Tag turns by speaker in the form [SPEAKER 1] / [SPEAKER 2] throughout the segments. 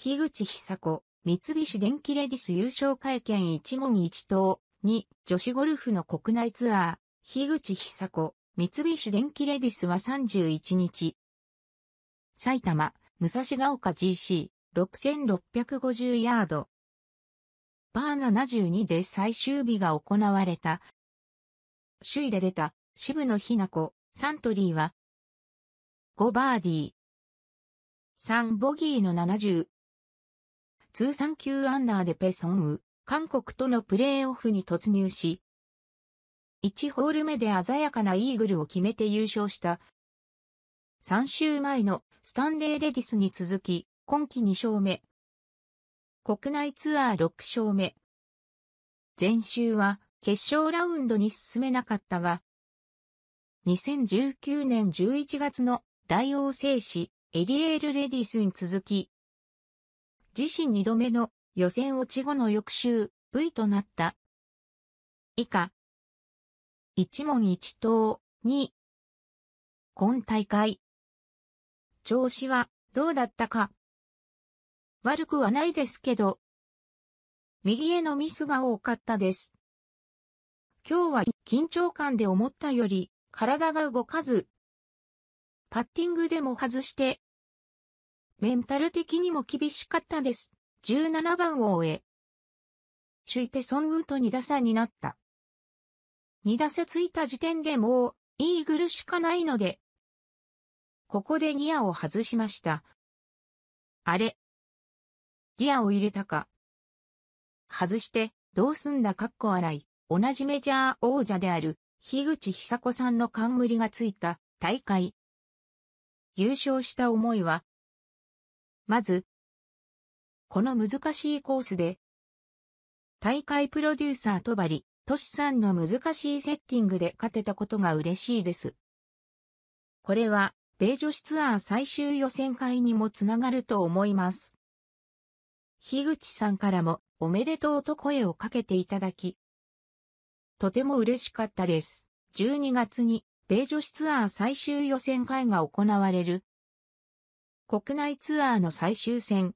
[SPEAKER 1] 樋口久子、三菱電機レディス優勝会見一問一答。2、女子ゴルフの国内ツアー。樋口久子、三菱電機レディスは31日。埼玉、武蔵ヶ丘 GC、6650ヤード。バー72で最終日が行われた。首位で出た渋野日向子、サントリーは、5バーディー。3ボギーの70。通算9アンダーでペソンウ、韓国とのプレーオフに突入し、1ホール目で鮮やかなイーグルを決めて優勝した。3週前のスタンレーレディスに続き、今季2勝目。国内ツアー6勝目。前週は決勝ラウンドに進めなかったが、2019年11月の大王製紙エリエールレディスに続き、自身2度目の予選落ち後の翌週 V となった。以下、一問一答2、今大会、調子はどうだったか。悪くはないですけど、右へのミスが多かったです。今日は緊張感で思ったより体が動かず、パッティングでも外して、メンタル的にも厳しかったです。17番を終え、チュイペソンウーと2打差になった。2打差ついた時点でもう、イーグルしかないので、ここでギアを外しました。あれギアを入れたか。外して、どうすんだかっこ笑い。同じメジャー王者である、樋口久子さんの冠がついた大会。優勝した思いは、まず、この難しいコースで、大会プロデューサーとばり、トシさんの難しいセッティングで勝てたことが嬉しいです。これは、米女子ツアー最終予選会にもつながると思います。樋口さんからもおめでとうと声をかけていただき、とても嬉しかったです。12月に米女子ツアー最終予選会が行われる。国内ツアーの最終戦。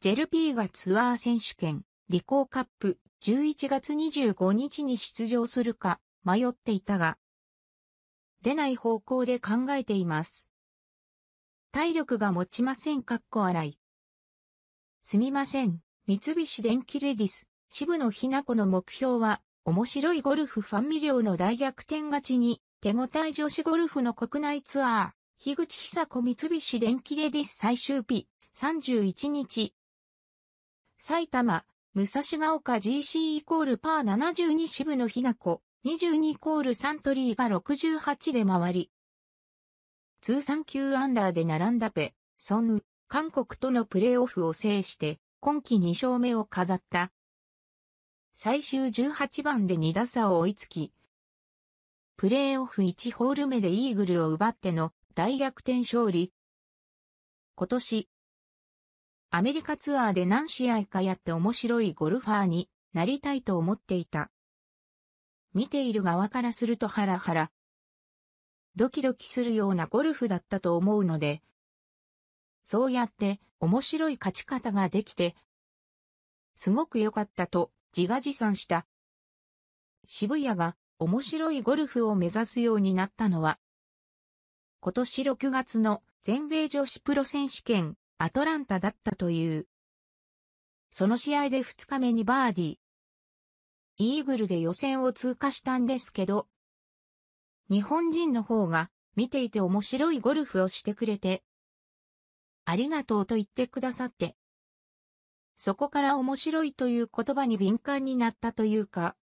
[SPEAKER 1] ジェルピーがツアー選手権、リコーカップ、11月25日に出場するか迷っていたが、出ない方向で考えています。体力が持ちませんかっこ笑い。すみません。三菱電機レディス、渋野日向子の目標は、面白いゴルフファンミリオの大逆転勝ちに、手応え女子ゴルフの国内ツアー、樋口久子三菱電機レディス最終日、31日。埼玉、武蔵ヶ丘 GC イコールパー72渋野日向子、22イコールサントリーが68で回り。通算9アンダーで並んだペ、ソンウ、韓国とのプレーオフを制して、今季2勝目を飾った。最終18番で2打差を追いつき、プレーオフ1ホール目でイーグルを奪っての大逆転勝利。今年、アメリカツアーで何試合かやって面白いゴルファーになりたいと思っていた。見ている側からするとハラハラ。ドキドキするようなゴルフだったと思うので、そうやって面白い勝ち方ができて、すごく良かったと自画自賛した。渋谷が面白いゴルフを目指すようになったのは、今年6月の全米女子プロ選手権アトランタだったという。その試合で2日目にバーディー。イーグルで予選を通過したんですけど、日本人の方が見ていて面白いゴルフをしてくれて、ありがとうと言ってくださって、そこから面白いという言葉に敏感になったというか、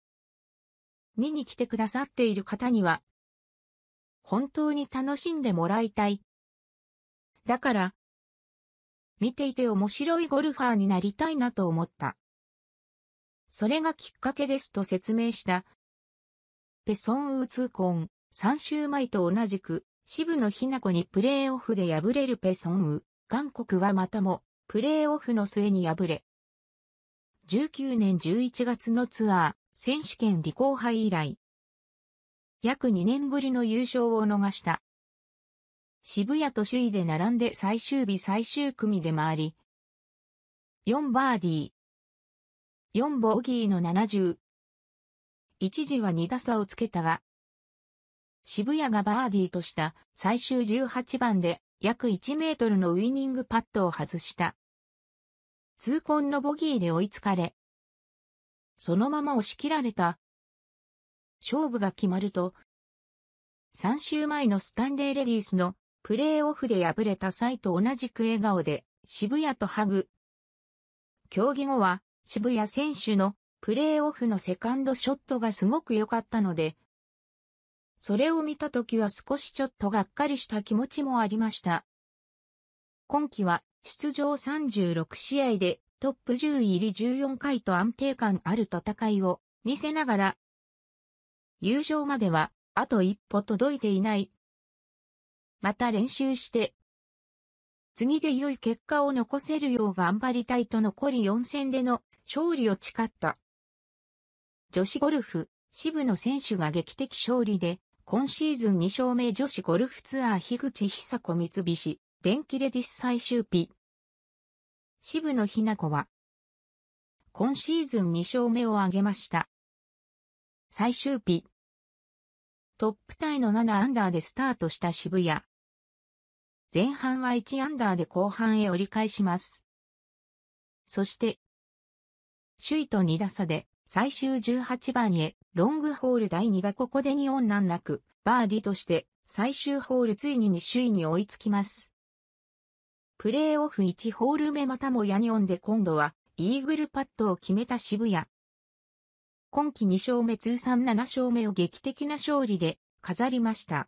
[SPEAKER 1] 見に来てくださっている方には、本当に楽しんでもらいたい。だから、見ていて面白いゴルファーになりたいなと思った。それがきっかけですと説明した。ペソンウーツーコン、3週前と同じく、渋野日向子にプレーオフで敗れるペソンウ、韓国はまたも、プレーオフの末に敗れ、19年11月のツアー、選手権履行杯以来、約2年ぶりの優勝を逃した。渋谷と首位で並んで最終日最終組で回り、4バーディー。4ボギーの70。一時は2打差をつけたが、渋谷がバーディーとした最終18番で約1メートルのウィニングパットを外した。痛恨のボギーで追いつかれ、そのまま押し切られた。勝負が決まると、3週前のスタンレーレディースのプレーオフで敗れた際と同じく笑顔で渋谷とハグ。競技後は渋谷選手のプレーオフのセカンドショットがすごく良かったので、それを見た時は少しちょっとがっかりした気持ちもありました。今季は出場36試合でトップ10入り14回と安定感ある戦いを見せながら、優勝まではあと一歩届いていない。また練習して、次で良い結果を残せるよう頑張りたいと残り4戦での勝利を誓った。女子ゴルフ、渋野選手が劇的勝利で、今シーズン2勝目女子ゴルフツアー樋口久子三菱、電気レディス最終日。渋野日向子は、今シーズン2勝目を挙げました。最終日。トップタイの7アンダーでスタートした渋谷。前半は1アンダーで後半へ折り返します。そして、首位と2打差で最終18番へロングホール第2打ここで2音難なくバーディとして最終ホールついに2首位に追いつきます。プレーオフ1ホール目またもヤニオンで今度はイーグルパットを決めた渋谷。今季2勝目通算7勝目を劇的な勝利で飾りました。